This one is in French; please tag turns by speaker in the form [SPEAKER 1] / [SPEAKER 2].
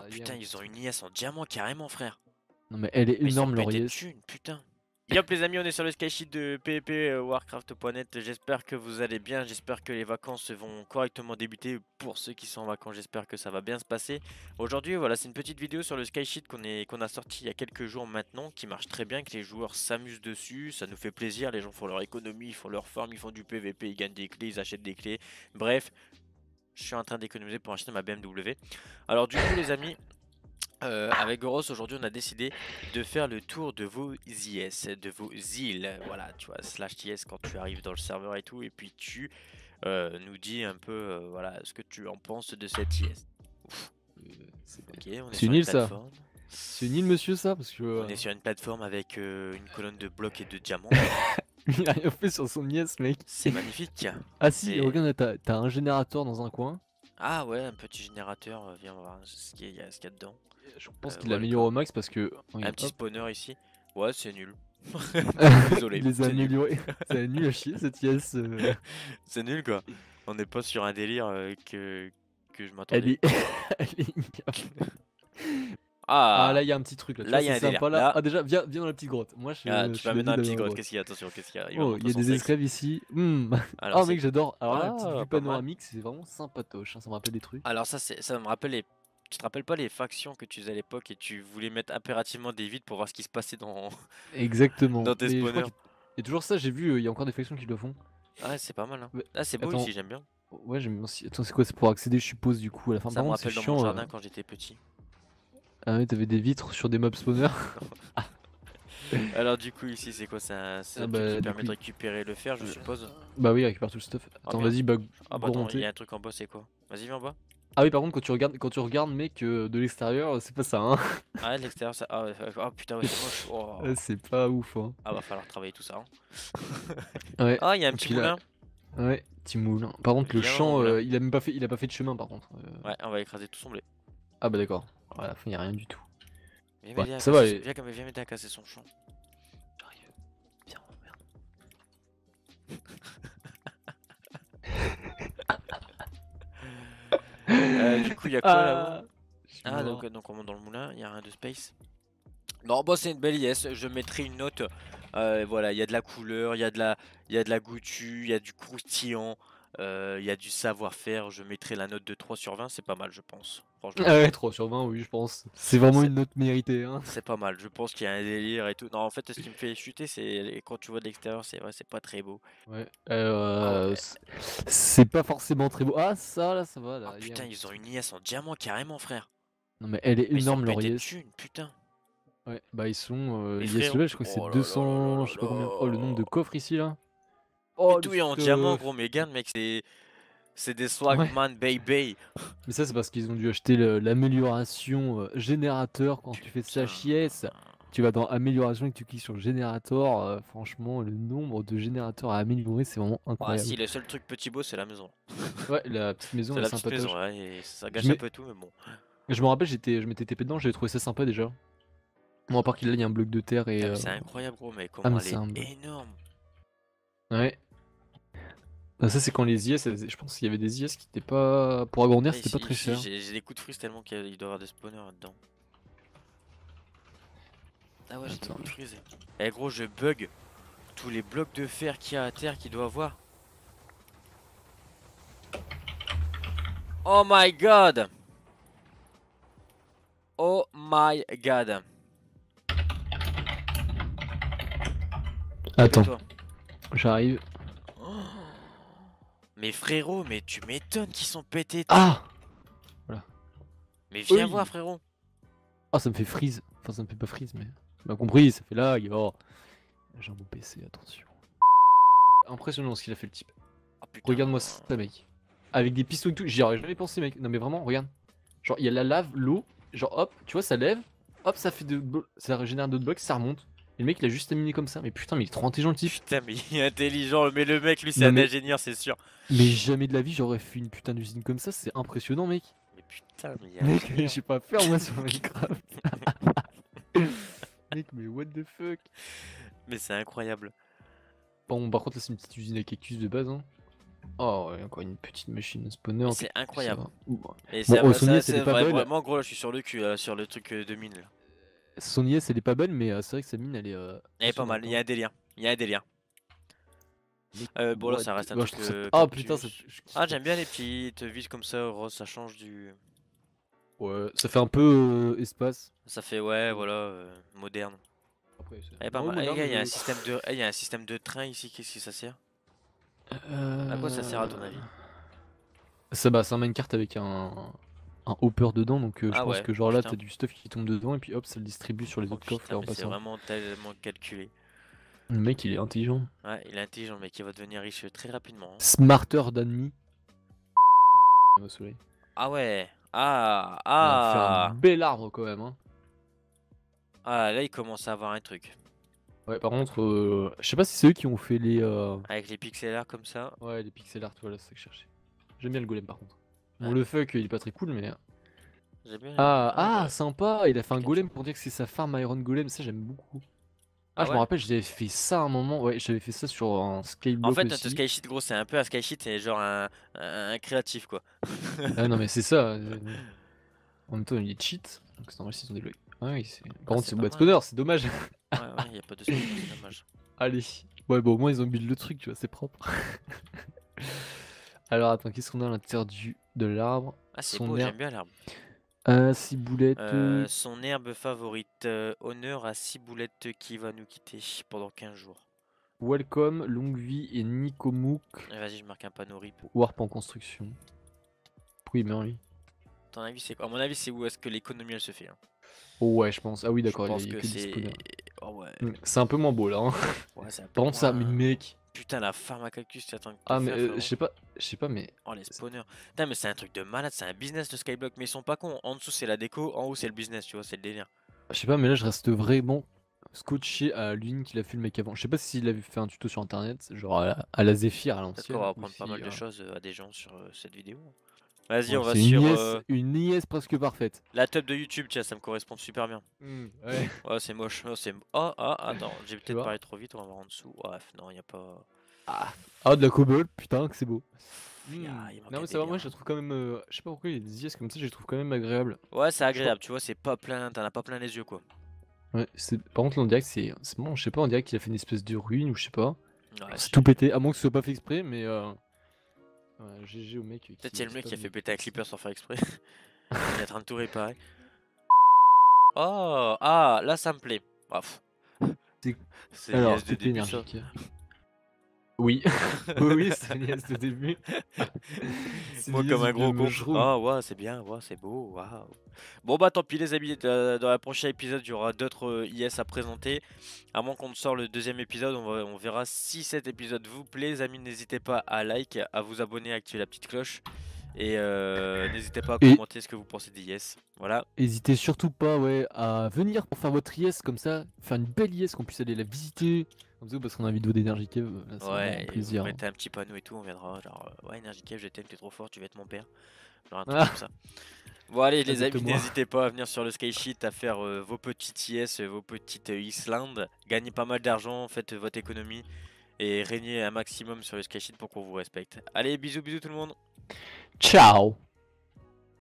[SPEAKER 1] Oh,
[SPEAKER 2] hier.
[SPEAKER 1] putain, ils ont une IS en diamant carrément, frère.
[SPEAKER 2] Non, mais elle est
[SPEAKER 1] Mais
[SPEAKER 2] énorme, leur
[SPEAKER 1] thunes, putain. Yop les amis, on est sur le skysheet de PvP euh, Warcraft.net. J'espère que vous allez bien, j'espère que les vacances vont correctement débuter pour ceux qui sont en vacances. J'espère que ça va bien se passer. Aujourd'hui, voilà, c'est une petite vidéo sur le skysheet qu'on qu'on a sorti il y a quelques jours maintenant, qui marche très bien, que les joueurs s'amusent dessus, ça nous fait plaisir. Les gens font leur économie, ils font leur farm, ils font du PvP, ils gagnent des clés, ils achètent des clés. Bref, je suis en train d'économiser pour acheter ma BMW. Alors du coup, les amis. Euh, avec Goros, aujourd'hui, on a décidé de faire le tour de vos IS, de vos îles. Voilà, tu vois, slash IS quand tu arrives dans le serveur et tout, et puis tu euh, nous dis un peu, euh, voilà, ce que tu en penses de cette IS. Ouf,
[SPEAKER 2] C'est
[SPEAKER 1] ok, on est
[SPEAKER 2] C'est
[SPEAKER 1] sur
[SPEAKER 2] une île, ça. c'est une île, monsieur, ça Parce que.
[SPEAKER 1] On est sur une plateforme avec euh, une colonne de blocs et de diamants.
[SPEAKER 2] Il a rien fait sur son IS, mec.
[SPEAKER 1] C'est magnifique.
[SPEAKER 2] Ah, si, regarde, t'as un générateur dans un coin.
[SPEAKER 1] Ah ouais, un petit générateur. euh, Viens voir ce qu'il y, a- ce qu'il y a dedans.
[SPEAKER 2] Je pense
[SPEAKER 1] Euh,
[SPEAKER 2] qu'il
[SPEAKER 1] ouais,
[SPEAKER 2] l'améliore au max parce que.
[SPEAKER 1] Un
[SPEAKER 2] regarde,
[SPEAKER 1] petit
[SPEAKER 2] hop.
[SPEAKER 1] spawner ici. Ouais, c'est nul.
[SPEAKER 2] Il
[SPEAKER 1] Désolé.
[SPEAKER 2] les améliorés. C'est nul à chier cette IS. euh.
[SPEAKER 1] C'est nul quoi. On n'est pas sur un délire euh, que, que je m'attendais.
[SPEAKER 2] Elle est. Elle est.
[SPEAKER 1] Ah,
[SPEAKER 2] Ah, là, il y a un petit truc là.
[SPEAKER 1] là, il y a un délire.
[SPEAKER 2] sympa, là.
[SPEAKER 1] Là-
[SPEAKER 2] Ah, déjà, viens, viens dans la petite grotte. Moi, je.
[SPEAKER 1] Ah,
[SPEAKER 2] je
[SPEAKER 1] tu
[SPEAKER 2] suis
[SPEAKER 1] vas
[SPEAKER 2] dans la
[SPEAKER 1] grotte. Qu'est-ce qu'il y a Attention, qu'est-ce qu'il y a
[SPEAKER 2] Oh, il
[SPEAKER 1] montrer
[SPEAKER 2] y a des esclaves ici.
[SPEAKER 1] Alors,
[SPEAKER 2] Ah, mec, j'adore. Alors là, la petite
[SPEAKER 1] Ah,
[SPEAKER 2] vue panoramique, c'est vraiment sympatoche. hein, Ça me rappelle des trucs.
[SPEAKER 1] Alors ça, ça me rappelle les... Tu te rappelles pas les factions que tu faisais à l'époque et tu voulais mettre impérativement des vides pour voir ce qui se passait dans...
[SPEAKER 2] Exactement.
[SPEAKER 1] Dans tes
[SPEAKER 2] je
[SPEAKER 1] spawners.
[SPEAKER 2] a toujours ça, j'ai vu, euh, il y a encore des factions qui le font.
[SPEAKER 1] Ah, c'est pas mal. Hein.
[SPEAKER 2] Mais-
[SPEAKER 1] Ah, c'est beau
[SPEAKER 2] attends.
[SPEAKER 1] ici, j'aime bien.
[SPEAKER 2] Ouais, j'aime bien aussi. Attends, c'est quoi C'est pour accéder, je suppose, du coup, à la fin?
[SPEAKER 1] Ça me rappelle dans
[SPEAKER 2] chiant.
[SPEAKER 1] mon
[SPEAKER 2] euh,
[SPEAKER 1] jardin quand j'étais petit.
[SPEAKER 2] Ah ouais, t'avais des vitres sur des mobs spawners.
[SPEAKER 1] Alors du coup, ici, c'est quoi C'est un,
[SPEAKER 2] Ah bah,
[SPEAKER 1] truc qui
[SPEAKER 2] du
[SPEAKER 1] permet
[SPEAKER 2] coup,
[SPEAKER 1] de récupérer le fer, je
[SPEAKER 2] euh,
[SPEAKER 1] suppose.
[SPEAKER 2] bah oui, récupère tout le stuff. Attends, vas-y, bah,
[SPEAKER 1] Ah bah il y a un truc en bas, c'est quoi? Vas-y, viens en bas.
[SPEAKER 2] Ah oui, par contre, quand tu regardes, quand tu regardes mec, euh, de l'extérieur, c'est pas ça, hein.
[SPEAKER 1] Ah, de l'extérieur, ça... Ah, ah, putain, ouais, c'est moche. Oh.
[SPEAKER 2] C'est pas ouf, hein.
[SPEAKER 1] Ah, va falloir travailler tout ça. hein.
[SPEAKER 2] Ouais.
[SPEAKER 1] Ah, il y a un
[SPEAKER 2] Et
[SPEAKER 1] petit
[SPEAKER 2] puis là-
[SPEAKER 1] moulin.
[SPEAKER 2] Ouais, petit moulin. Par contre, le champ,
[SPEAKER 1] moulin.
[SPEAKER 2] euh, il a même pas fait, il a pas fait de chemin, par contre. Euh,
[SPEAKER 1] Ouais, on va écraser tout son blé.
[SPEAKER 2] Ah bah d'accord. À la fin, y a rien du tout. Ouais, ça va,
[SPEAKER 1] casser-
[SPEAKER 2] et-
[SPEAKER 1] Viens, comme- viens m'aider à casser son champ.
[SPEAKER 2] J'arrive. Viens, merde.
[SPEAKER 1] Euh, du coup, il y a quoi là-haut? Ah,
[SPEAKER 2] mort.
[SPEAKER 1] donc, donc on monte dans le moulin, il y a rien de space. Non, bon, c'est une belle IS, je mettrai une note. euh, voilà, il y a de la couleur, il y, a de la- il y a de la il y a du croustillant, euh, il y a du savoir-faire. Je mettrai la note de 3 sur 20, c'est pas mal, je pense. Franchement,
[SPEAKER 2] Ah ouais, 3 sur 20, oui, je pense. C'est vraiment une note méritée, hein.
[SPEAKER 1] c'est pas mal. Je pense qu'il y a un délire et tout. Non, en fait, ce qui me fait chuter, c'est quand tu vois de l'extérieur, c'est vrai, c'est pas très beau.
[SPEAKER 2] Ouais. Euh,
[SPEAKER 1] ouais.
[SPEAKER 2] c'est- pas forcément très beau. Ah, ça, là, ça va, là.
[SPEAKER 1] Oh
[SPEAKER 2] il y a
[SPEAKER 1] putain,
[SPEAKER 2] un
[SPEAKER 1] ils ont une IS en diamant carrément, frère.
[SPEAKER 2] Non, mais elle est
[SPEAKER 1] Mais ils sont
[SPEAKER 2] énorme, leur IS.
[SPEAKER 1] putain.
[SPEAKER 2] Ouais, bah ils sont. Euh, IS level, je crois que c'est
[SPEAKER 1] Oh là là
[SPEAKER 2] 200.
[SPEAKER 1] là
[SPEAKER 2] je sais pas combien. Oh, le nombre de coffres ici, là.
[SPEAKER 1] Mais
[SPEAKER 2] Oh,
[SPEAKER 1] tout est en diamant, gros. Mais mec, c'est. C'est des swagman baby.
[SPEAKER 2] Mais ça, c'est parce qu'ils ont dû acheter l'amélioration euh, générateur quand tu fais ça chies. Tu vas dans amélioration et que tu cliques sur générateur. euh, franchement, le nombre de générateurs à améliorer, c'est vraiment
[SPEAKER 1] Ah
[SPEAKER 2] incroyable.
[SPEAKER 1] si, le seul truc petit beau, c'est la maison.
[SPEAKER 2] Ouais, la petite maison,
[SPEAKER 1] C'est
[SPEAKER 2] elle
[SPEAKER 1] la
[SPEAKER 2] est
[SPEAKER 1] petite maison, ouais, et ça gâche un peu tout, mais bon.
[SPEAKER 2] Je me rappelle, j'étais, je m'étais TP dedans, j'avais trouvé ça sympa déjà. Bon, à part qu'il y a un bloc de terre et.
[SPEAKER 1] Ah,
[SPEAKER 2] euh,
[SPEAKER 1] C'est incroyable, gros, mais comment
[SPEAKER 2] mais
[SPEAKER 1] elle est énorme.
[SPEAKER 2] Ouais. Bah, ça, c'est quand les IS, je pense qu'il y avait des IS qui étaient pas. Pour agrandir,
[SPEAKER 1] Ah,
[SPEAKER 2] c'était pas très cher.
[SPEAKER 1] J'ai des coups de freeze tellement qu'il doit y avoir des spawners là-dedans. Ah ouais, j'ai des coups de freeze. Eh gros, je bug tous les blocs de fer qu'il y a à terre qu'il doit avoir. Oh my god! Oh my god!
[SPEAKER 2] Attends, j'arrive.
[SPEAKER 1] Mais frérot, mais tu m'étonnes qu'ils sont pétés.
[SPEAKER 2] Ah
[SPEAKER 1] Mais viens
[SPEAKER 2] oui.
[SPEAKER 1] voir frérot.
[SPEAKER 2] Ah, ça me fait freeze. Enfin, ça me fait pas freeze, mais. Tu m'as compris, ça fait lag. Oh. J'ai un bon PC, attention. Impressionnant ce qu'il a fait le type.
[SPEAKER 1] Oh.
[SPEAKER 2] Regarde-moi ça, mec. Avec des pistons et tout. J'y aurais jamais pensé, mec. Non, mais vraiment, regarde. Genre, il y a la lave, l'eau. Genre, hop, tu vois, ça lève. Hop, ça fait de. Ça régénère d'autres blocs, ça remonte. Et le mec, il a juste terminé comme ça. Mais putain, mais il est trop intelligent, le type.
[SPEAKER 1] Putain, mais il est intelligent. Mais le mec, lui, c'est un
[SPEAKER 2] mais-
[SPEAKER 1] ingénieur, c'est sûr.
[SPEAKER 2] Mais jamais de la vie, j'aurais fait une putain d'usine comme ça. C'est impressionnant, mec.
[SPEAKER 1] Mais putain, mais il
[SPEAKER 2] Mec,
[SPEAKER 1] délire.
[SPEAKER 2] je sais pas faire, moi, sur Minecraft. mec, mais what the fuck.
[SPEAKER 1] Mais c'est incroyable.
[SPEAKER 2] Bon, par contre, là, c'est une petite usine à cactus de base. Hein. Oh, ouais, encore une petite machine spawner.
[SPEAKER 1] C'est incroyable. Et
[SPEAKER 2] Bon, au
[SPEAKER 1] ça, c'est vraiment gros là, je suis sur le cul là, sur le truc euh, de mine. Là.
[SPEAKER 2] Son IS, elle est pas bonne, mais euh, c'est vrai que sa mine, elle est. euh,
[SPEAKER 1] Elle est pas mal, il y a un délire. Il y a un délire. Euh, bon là ça reste un
[SPEAKER 2] je
[SPEAKER 1] truc. euh,
[SPEAKER 2] Ah putain, ça-
[SPEAKER 1] Ah j'aime bien les petites vis comme ça, rose, ça change du.
[SPEAKER 2] Ouais, ça fait un peu euh, espace.
[SPEAKER 1] Ça fait ouais voilà euh, moderne.
[SPEAKER 2] Après,
[SPEAKER 1] Elle est pas
[SPEAKER 2] Ouais,
[SPEAKER 1] mal. Eh, il y a un système de, eh, il y a un système de train ici. Qu'est-ce que ça sert?
[SPEAKER 2] Euh,
[SPEAKER 1] À quoi ça sert, à ton avis?
[SPEAKER 2] Ça bah, c'est un minecart avec un, un hopper dedans, donc euh, je
[SPEAKER 1] Ah
[SPEAKER 2] pense
[SPEAKER 1] ouais,
[SPEAKER 2] que genre là t'as du stuff qui tombe dedans et puis hop ça le distribue sur les
[SPEAKER 1] Oh,
[SPEAKER 2] autres coffres
[SPEAKER 1] putain,
[SPEAKER 2] là, en
[SPEAKER 1] mais C'est vraiment tellement calculé.
[SPEAKER 2] Le mec il est intelligent.
[SPEAKER 1] Ouais, il est intelligent, mec. Il va devenir riche très rapidement. hein.
[SPEAKER 2] Smarter than me. Soleil.
[SPEAKER 1] Ah ouais. Ah ah
[SPEAKER 2] un bel arbre quand même. Hein.
[SPEAKER 1] ah. Là, il commence à avoir un truc.
[SPEAKER 2] Ouais, par contre, euh, je sais pas si c'est eux qui ont fait les. euh,
[SPEAKER 1] Avec les pixel art comme ça.
[SPEAKER 2] Ouais, les pixel art, voilà, c'est ça que je cherchais. J'aime bien le golem par contre. Bon, le fuck il est pas très cool, mais.
[SPEAKER 1] Bien.
[SPEAKER 2] Ah, ah,
[SPEAKER 1] ouais.
[SPEAKER 2] sympa, il a fait un golem pour dire que c'est sa farm Iron Golem, ça j'aime beaucoup. Ah,
[SPEAKER 1] Ah
[SPEAKER 2] je
[SPEAKER 1] ouais?
[SPEAKER 2] me rappelle, j'avais fait ça à un moment, ouais, j'avais fait ça sur un skyblock
[SPEAKER 1] En fait, notre Skysheet, gros, c'est un peu un Skysheet, c'est genre un, un, un créatif, quoi.
[SPEAKER 2] Ah non, mais c'est ça. euh, En même temps, il est cheat, donc c'est normal s'ils ont débloqué. Ah oui, c'est. Par
[SPEAKER 1] Ah,
[SPEAKER 2] contre,
[SPEAKER 1] c'est
[SPEAKER 2] bad spawner, c'est dommage.
[SPEAKER 1] Ouais, ouais, y a pas de spoiler, c'est dommage.
[SPEAKER 2] Allez. Ouais, bon, au moins ils ont build le truc, tu vois, c'est propre. Alors, attends, qu'est-ce qu'on a à l'intérieur du... de l'arbre?
[SPEAKER 1] Ah, c'est beau,
[SPEAKER 2] air-
[SPEAKER 1] j'aime bien l'arbre.
[SPEAKER 2] Euh, ciboulette.
[SPEAKER 1] Euh, son herbe favorite, euh, honneur à Ciboulette qui va nous quitter pendant 15 jours.
[SPEAKER 2] Welcome, longue vie et Nikomook.
[SPEAKER 1] Eh, Vas-y, je marque un panneau RIP.
[SPEAKER 2] Warp en construction. Lui
[SPEAKER 1] Ton avis, c'est quoi? À mon avis, c'est où est-ce que l'économie elle se fait. hein?
[SPEAKER 2] Oh ouais, je pense. Ah oui, d'accord, il y a-
[SPEAKER 1] que
[SPEAKER 2] que
[SPEAKER 1] c'est.
[SPEAKER 2] spawners.
[SPEAKER 1] Oh ouais.
[SPEAKER 2] C'est un peu moins beau là. hein.
[SPEAKER 1] ouais c'est un peu
[SPEAKER 2] Par contre, ça, mais mec.
[SPEAKER 1] Putain, la cactus, tu attends que
[SPEAKER 2] Ah, mais euh, je sais pas, je sais pas, mais.
[SPEAKER 1] Oh, les spawners. Putain, mais c'est un truc de malade, c'est un business de Skyblock. Mais ils sont pas cons. En dessous, c'est la déco. En haut, c'est le business, tu vois, c'est le délire.
[SPEAKER 2] Je sais pas, mais là, je reste vraiment scotché à l'une qu'il a fait le mec avant. Je sais pas s'il avait fait un tuto sur internet, genre à la, à la Zephyr à
[SPEAKER 1] Peut-être
[SPEAKER 2] l'ancienne.
[SPEAKER 1] qu'on va apprendre pas mal de
[SPEAKER 2] euh,
[SPEAKER 1] choses euh, à des gens sur euh, cette vidéo. Vas-y, on va sur
[SPEAKER 2] une IS,
[SPEAKER 1] euh,
[SPEAKER 2] une IS presque parfaite.
[SPEAKER 1] la tub de YouTube. Tiens, ça me correspond super bien.
[SPEAKER 2] ouais.
[SPEAKER 1] Ouais, c'est moche. Oh, c'est... oh, ah, attends, j'ai peut-être parlé trop vite, on va voir en dessous. Bref, non, y a pas.
[SPEAKER 2] Ah, de la cobble, putain, que c'est beau.
[SPEAKER 1] Il y a-
[SPEAKER 2] Hmm.
[SPEAKER 1] il
[SPEAKER 2] Non, mais ça va, moi je la trouve quand même. euh, je sais pas pourquoi il y a des IS comme ça, je les trouve quand même agréables.
[SPEAKER 1] Ouais, c'est agréable, tu vois, c'est pas plein, t'en as pas plein les yeux, quoi.
[SPEAKER 2] Ouais, c'est... Par contre, que c'est. bon, je sais pas, on dirait qu'il a fait une espèce de ruine ou je sais pas.
[SPEAKER 1] Ouais,
[SPEAKER 2] c'est
[SPEAKER 1] c'est-
[SPEAKER 2] tout pété, à moins que ce soit pas fait exprès, mais. Euh... Ouais, GG au mec. qui
[SPEAKER 1] Peut-être y a le mec qui a fait péter un clipper sans faire exprès. il est en train de tout réparer. Oh, ah, là ça me plaît.
[SPEAKER 2] C'est- Alors, c'était énergique. Oui, oui, oui, c'est une IS de début. C'est
[SPEAKER 1] Moi comme un gros con. Ah ouais, c'est bien, ouais, c'est beau, waouh. Bon bah tant pis les amis, euh, dans le prochain épisode il y aura d'autres euh, IS à présenter. À moins qu'on ne sort le deuxième épisode, on, va- on verra si cet épisode vous plaît. Les amis, n'hésitez pas à like, à vous abonner, à activer la petite cloche. Et euh, n'hésitez pas à
[SPEAKER 2] Et-
[SPEAKER 1] commenter ce que vous pensez d'IS. Voilà.
[SPEAKER 2] Hésitez surtout pas ouais, à venir pour faire votre IS comme ça, faire une belle IS qu'on puisse aller la visiter. Comme ça, parce qu'on a une vidéo d'énergie cave,
[SPEAKER 1] Ouais,
[SPEAKER 2] plaisir.
[SPEAKER 1] vous
[SPEAKER 2] hein.
[SPEAKER 1] mettez un petit panneau et tout, on viendra. Genre, euh, ouais, Energy Cave, je t'aime, t'es trop fort, tu vas être mon père. Genre un truc
[SPEAKER 2] Ah.
[SPEAKER 1] comme ça. Bon, allez, les amis, n'hésitez pas à venir sur le Skysheet, à faire euh, vos petites IS, euh, vos petites euh, Island. Gagnez pas mal d'argent, faites votre économie et régnez un maximum sur le Skysheet pour qu'on vous respecte. Allez, bisous, bisous tout le monde.
[SPEAKER 2] Ciao